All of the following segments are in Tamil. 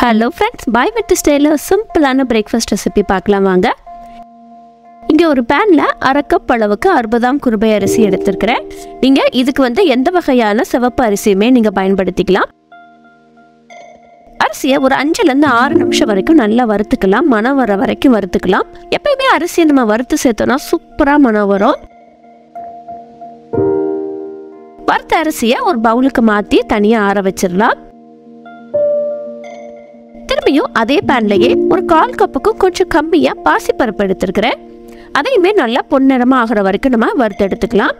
ஹலோ ஃப்ரெண்ட்ஸ் பாய் வெட்டு ஸ்டைலில் சிம்பிளான பிரேக்ஃபாஸ்ட் ரெசிபி பார்க்கலாம் வாங்க. இங்கே ஒரு பேனில் அரை கப் அளவுக்கு அறுபதாம் குருபை அரிசி எடுத்துருக்கிறேன். நீங்கள் இதுக்கு வந்து எந்த வகையான சிவப்பு அரிசியுமே நீங்கள் பயன்படுத்திக்கலாம். அரிசியை ஒரு அஞ்சுலேருந்து ஆறு நிமிஷம் வரைக்கும் நல்லா வறுத்துக்கலாம் மனம் வர வரைக்கும் வறுத்துக்கலாம். எப்பயுமே அரிசியை நம்ம வறுத்து சேர்த்தோம்னா சூப்பராக மனம் வரும். வறுத்த அரிசியை ஒரு பவுலுக்கு மாற்றி தனியாக ஆற வச்சிடலாம். திரும்பியும் அதே பேன்லயே ஒரு கால் கப்புக்கும் கொஞ்சம் கம்மியா பாசிப்பருப்பு எடுத்துருக்கிறேன். அதையுமே நல்லா பொன்னிறமா ஆகிற வரைக்கும் நம்ம வறுத்து எடுத்துக்கலாம்.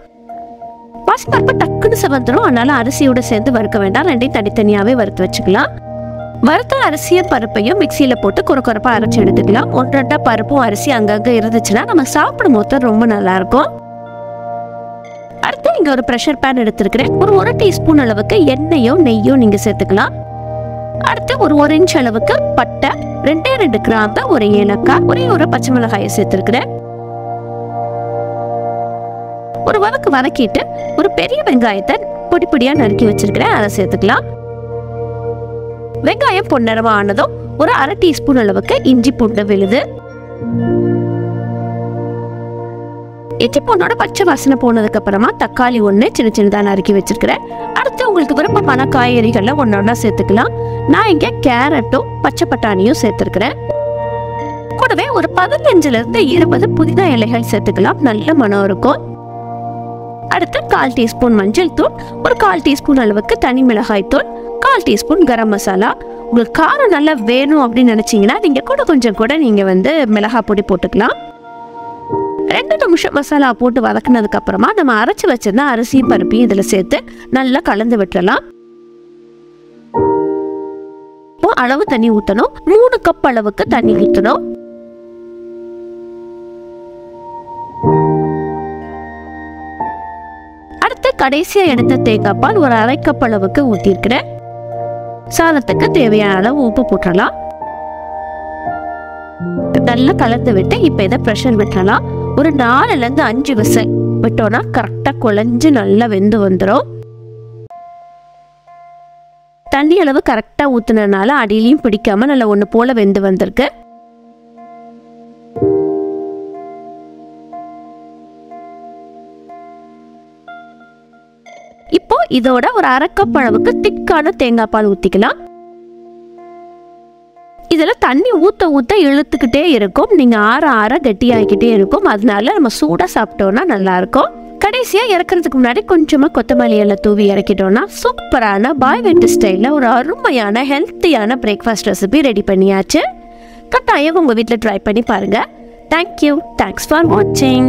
பாசிப்பருப்பு டக்குன்னு செவந்துடும் அதனால அரிசியோட சேர்ந்து வறுக்க வேண்டாம். ரெண்டையும் தனித்தனியாவே வறுத்து வச்சுக்கலாம். வறுத்த அரிசியும் பருப்பையும் மிக்சியில போட்டு குறை குறைப்பா அரைச்சி எடுத்துக்கலாம். ஒன்று பருப்பும் அரிசி அங்கங்க இருந்துச்சுன்னா நம்ம சாப்பிடும் போது ரொம்ப நல்லா இருக்கும். அடுத்து இங்க ஒரு ப்ரெஷர் பேன் எடுத்துருக்கிறேன். ஒரு ஒரு டீஸ்பூன் அளவுக்கு எண்ணெயோ நெய்யோ நீங்க சேர்த்துக்கலாம். அடுத்து ஒரு ஒரு இன்ச் அளவுக்கு பட்டை ரெண்டே ரெண்டு கிராம்பு ஒரு ஏலக்காய் ஒரே ஒரு பச்சை மிளகாயை சேர்த்துருக்குறேன். ஒரு வதக்கு வதக்கிட்டு ஒரு பெரிய வெங்காயத்தை பொடி பொடியா நறுக்கி வச்சிருக்கிறேன். அதை சேர்த்துக்கலாம். வெங்காயம் பொன்னிறமா ஆனதும் ஒரு அரை டீஸ்பூன் அளவுக்கு இஞ்சி பூண்டு விழுது. இஞ்சி உன்னோட பச்சை வாசனை போனதுக்கு அப்புறமா தக்காளி ஒன்று சின்ன சின்னதாக நறுக்கி வச்சிருக்கிறேன். அடுத்து உங்களுக்கு விருப்பமான காய்கறிகளை ஒன்று ஒன்றா சேர்த்துக்கலாம். நான் இங்கே கேரட்டும் பச்சை பட்டாணியும் சேர்த்துருக்கிறேன். கூடவே ஒரு பதினஞ்சுல இருந்து இருபது புதினா இலைகள் சேர்த்துக்கலாம். நல்ல மனம் இருக்கும். அடுத்து கால் டீஸ்பூன் மஞ்சள் தூள் ஒரு கால் டீஸ்பூன் அளவுக்கு தனி மிளகாய் தூள் கால் டீஸ்பூன் கரம் மசாலா. உங்களுக்கு காரம் நல்லா வேணும் அப்படின்னு நினச்சிங்கன்னா நீங்கள் கூட கொஞ்சம் கூட நீங்கள் வந்து மிளகாய் பொடி போட்டுக்கலாம். ரெண்டு நிமிஷம் மசாலா போட்டு வதக்குனதுக்கு அப்புறமா நம்ம அரைச்சு வச்சிருந்த அரிசியும் பருப்பையும் இதுல சேர்த்து நல்லா கலந்து விட்டுறலாம். அளவு தண்ணி ஊற்றணும் மூணு கப் அளவுக்கு தண்ணி ஊற்றணும் அடுத்து கடைசியா எடுத்த தேங்காய் பால் ஒரு அரை கப் அளவுக்கு ஊற்றிருக்கிறேன் சாதத்துக்கு தேவையான அளவு உப்பு போட்டுடலாம் நல்லா கலந்து விட்டு இப்போ இதை ப்ரெஷர் விட்டலாம் ஒரு நாலுலேருந்து அஞ்சு விசில் விட்டோம்னா கரெக்டாக குழஞ்சு நல்லா வெந்து வந்துடும் தண்ணி அளவு கரெக்டாக ஊற்றுனதுனால அடியிலையும் பிடிக்காம நல்லா ஒன்று போல வெந்து வந்திருக்கு. இப்போ இதோட ஒரு அரை அளவுக்கு திக்கான தேங்காய் பால் ஊற்றிக்கலாம் இதில் தண்ணி ஊற்ற ஊற்ற இழுத்துக்கிட்டே இருக்கும். நீங்கள் ஆற ஆற கெட்டியாகிக்கிட்டே இருக்கும். அதனால நம்ம சூடாக சாப்பிட்டோன்னா நல்லாயிருக்கும். கடைசியாக இறக்குறதுக்கு முன்னாடி கொஞ்சமாக கொத்தமல்லி எல்லாம் தூவி இறக்கிட்டோன்னா சூப்பரான பாய் வெட்டு ஸ்டைலில் ஒரு அருமையான ஹெல்த்தியான பிரேக்ஃபாஸ்ட் ரெசிபி ரெடி பண்ணியாச்சு. கட்டாயம் உங்கள் வீட்டில் ட்ரை பண்ணி பாருங்கள் தேங்க்யூ தேங்க்ஸ் ஃபார் வாட்சிங்